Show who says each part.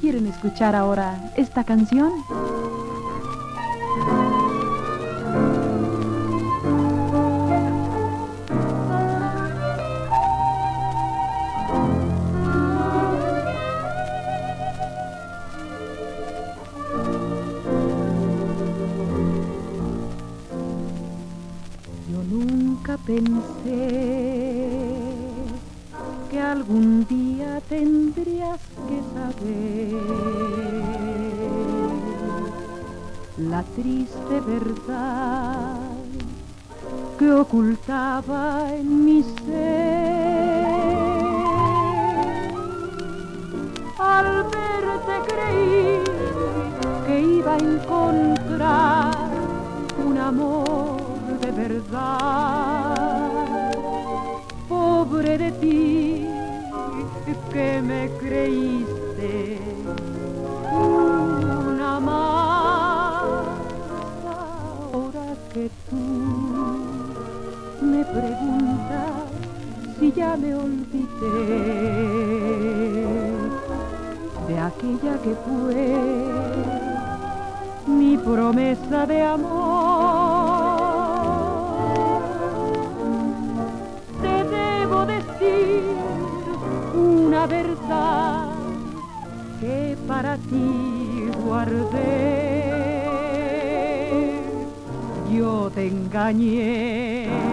Speaker 1: ¿Quieren escuchar ahora esta canción? Yo nunca pensé que algún día tendrías que saber la triste verdad que ocultaba en mi ser. Al verte creí que iba a encontrar un amor de verdad. Pobre de ti que me creíste una más. Ahora que tú me preguntas si ya me olvidé de aquella que fue mi promesa de amor. Verdad que para ti guardé. Yo te engañé